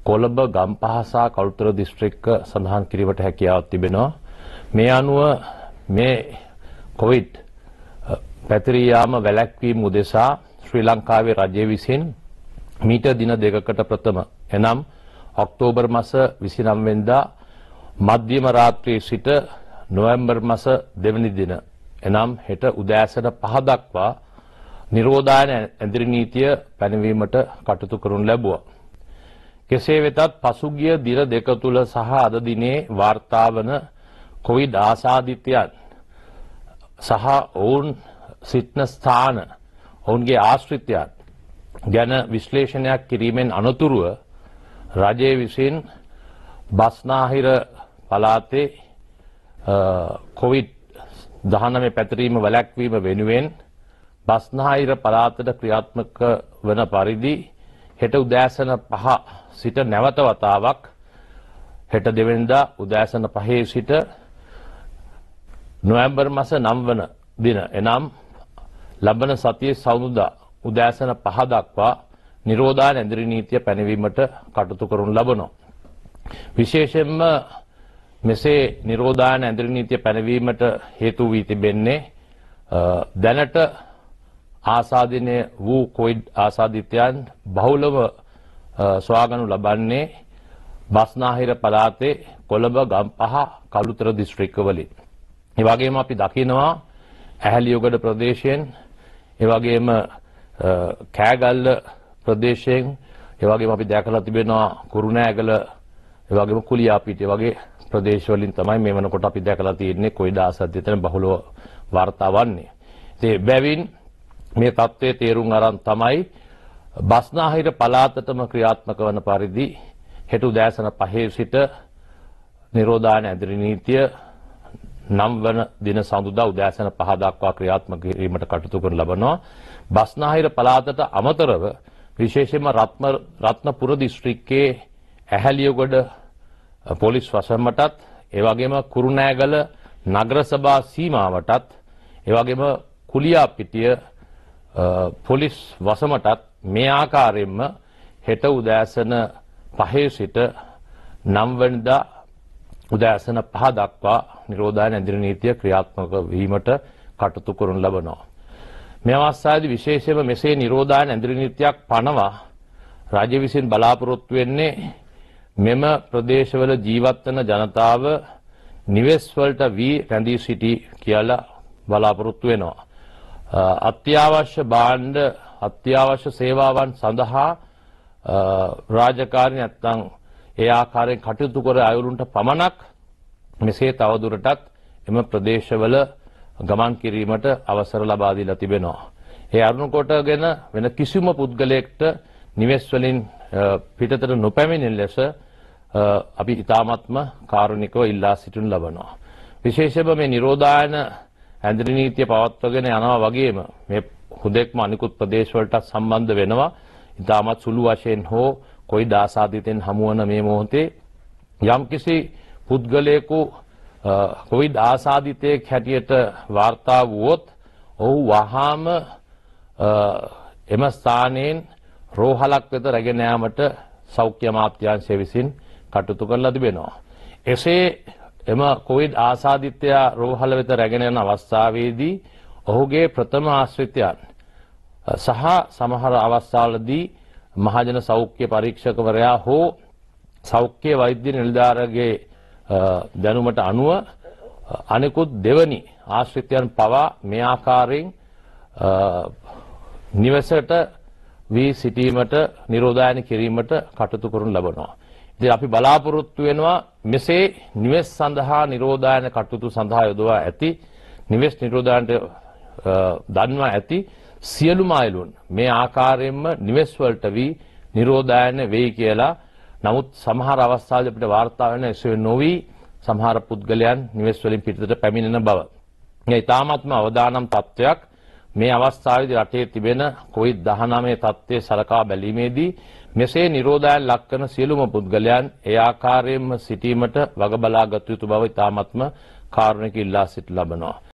කොළඹ ගම්පහසා කළුතර දිස්ත්‍රික්ක සඳහන් කිරීමට හැකියාවක් තිබෙනවා. මේ අනුව මේ කොවිඩ් පැතිරී යාම වැළැක්වීම උදෙසා ශ්‍රී ලංකාවේ රජය විසින් මීට දින දෙකකට ප්‍රථම එනම් ඔක්තෝබර් මාස 29 වෙනිදා මධ්‍යම රාත්‍රියේ සිට නොවැම්බර් මාස දෙවැනි දින එනම් හෙට උදෑසන පහ දක්වා නිරෝධායන ඇඳිරි නීතිය පැනවීමට කටයුතු කරනු ලැබුවා. කෙසේ වෙතත් පසුගිය දින දෙක තුල සහ අද දිනේ වාර්තා වන කොවිඩ් ආසාදිතයන් සහ ඔවුන් සිටින ස්ථාන ඔවුන්ගේ ආශ්‍රිතයන් ගැන විශ්ලේෂණයක් කිරීමෙන් අනතුරුව රජය විසින් බස්නාහිර පලාතේ කොවිඩ් දහනම පැතිරීම වැලැක්වීම වෙනුවෙන් බස්නාහිර පලාතට ක්‍රියාත්මක වන පරිදි හෙට උදෑසන පහ සිට නැවත වතාවක් හෙට දෙවෙනිදා උදෑසන පහේ සිට නොවැම්බර් මාස 9 වන දින එනම් ලබන සතියේ සවුරුදා උදෑසන පහ දක්වා නිරෝධායන ඇඳිරි නීතිය පැනවීමට කටයුතු කරනු ලබනවා. විශේෂයෙන්ම මෙසේ නිරෝධායන ඇඳිරි නීතිය පැනවීමට හේතු වී තිබෙන්නේ දැනට ආසාදිනය වූ කොයිඩ් ආසාදිතයන් බහුලව සොයාගනු ලබන්නේ බස්නාහිර පළාතේ කොළඹ ගම්පහ කළුතර දිස්ත්‍රික්කවලින්. ඒ වගේම අපි දකිනවා ඇහැලියොගඩ ප්‍රදේශයෙන් ඒ වගේම කෑගල්ල ප්‍රදේශයෙන් ඒ වගේම අපි දැකලා තිබෙනවා කුරුණෑගල ඒ වගේම කුලියාපිටිය වගේ ප්‍රදේශවලින් තමයි මේ වෙනකොට අපි දැකලා තියෙන්නේ කොයිඩ ආසාදිතයන් බහුලව වාර්තා වන්නේ. ඉතින් බැවින් මේ தત્ත්වයේ තේරුම් අරන් තමයි බස්නාහිර පළාතටම ක්‍රියාත්මක වන පරිදි හෙට උදෑසන 5 සිට නිරෝධායන ඇඳිරි නීතිය නම් වන දින සඳුදා උදෑසන 5 දක්වා ක්‍රියාත්මක කිරීමට කටයුතු කරන ලබනවා. බස්නාහිර පළාතට අමතරව විශේෂයෙන්ම රත්න රත්නපුර දිස්ත්‍රික්කයේ ඇහැලියගොඩ පොලිස් වසමටත් ඒ වගේම කුරුණෑගල නගර සභා සීමාවටත් ඒ වගේම කුලියාපිටිය පොලිස් වසමටත් මේ ආකාරයෙන්ම හෙට උදෑසන පහේ සිට නම් වෙනිදා උදෑසන පහ දක්වා නිරෝධායන ඇඳිරි නීතිය ක්‍රියාත්මක වීමට කටයුතු කරනු ලබනවා. මේ අවස්ථාවේදී විශේෂයෙන්ම මෙසේ නිරෝධායන ඇඳිරි නීතියක් පනවා රාජ්‍ය විසින් බලාපොරොත්තු වෙන්නේ මෙම ප්‍රදේශවල ජීවත් වන ජනතාව නිවෙස් වලට වී රැඳී සිටි කියලා බලාපොරොත්තු වෙනවා. අත්‍යවශ්‍ය භාණ්ඩ අත්‍යවශ්‍ය සේවාවන් සඳහා රාජකාරී නැත්නම් ඒ ආකාරයෙන් කටයුතු කර අයවරුන්ට පමණක් මෙසේ තවදුරටත් එම ප්‍රදේශවල ගමන් කිරීමට අවසර ලබා දීලා තිබෙනවා. ඒ අරුණු කොටගෙන වෙන කිසිම පුද්ගලයෙක්ට නිවෙස් වලින් පිටතට නොපැමිණෙන ලෙස අපි ඊ타මත්ම කාරුණිකව ඉල්ලා සිටිනු ලබනවා. විශේෂයෙන්ම මේ නිරෝධායන ඇඳරි නීතිය පවත්වගෙන යනවා වගේම මේ හුදෙක්ම අනිකුත් ප්‍රදේශවලට සම්බන්ධ වෙනවා. ඉතාමත් සුළු වශයෙන් හෝ කොයි දාසාදිතෙන් හමුවන මේ මොහොතේ යම්කිසි පුද්ගලයෙකු කොවිඩ් ආසාදිතයෙක් හැටියට වාර්තා වුවොත් ඔහු වහාම එම ස්ථානයෙන් රෝහලක් වෙත රැගෙන යාමට සෞඛ්‍ය අමාත්‍යාංශය විසින් කටයුතු කරලා තිබෙනවා. එසේ එම කොවිඩ් ආසාදිතයා රෝහල වෙත රැගෙන යන අවස්ථාවේදී ඔහුගේ ප්‍රථම ආශ්‍රිතයන් සහ සමහර අවස්ථාවලදී මහජන සෞඛ්‍ය පරීක්ෂකවරයා හෝ සෞඛ්‍ය වෛද්‍ය නිලධාරගේ දැනුමට අනුව අනෙකුත් දෙවනි ආශ්‍රිතයන් පවා මේ ආකාරයෙන් නිවසට වී සිටීමට නිරෝධායන කිරීමට කටයුතු කරනු ලබනවා. ඉතින් අපි බලාපොරොත්තු වෙනවා මෙසේ නිවෙස් සඳහා නිරෝධායන කටයුතු සඳහා යොදවා ඇති නිවෙස් නිරෝධායනට දන්වා ඇති සියලුම අයලුන් මේ ආකාරයෙන්ම නිවෙස් වලට වී නිරෝධායන වෙයි කියලා නමුත් සමහර අවස්ථාවල අපිට වාර්තා වෙන එසේ නොවි සමහර පුද්ගලයන් නිවෙස් වලින් පිටතට පැමිණෙන බව. මේ ඊ타ත්ම අවදානම් තත්වයක් මේ අවස්ථාවේදී රටේ තිබෙන කොවිඩ්-19 තත්ත්වයේ සලකා බැලීමේදී මෙසේ නිරෝධායන ලක්වන සියලුම පුද්ගලයන් ඒ ආකාරයෙන්ම සිටීමට වග බලා ගත යුතු බව ඊ타ත්ම කාරුණික ඉල්ලා සිට ලබනවා.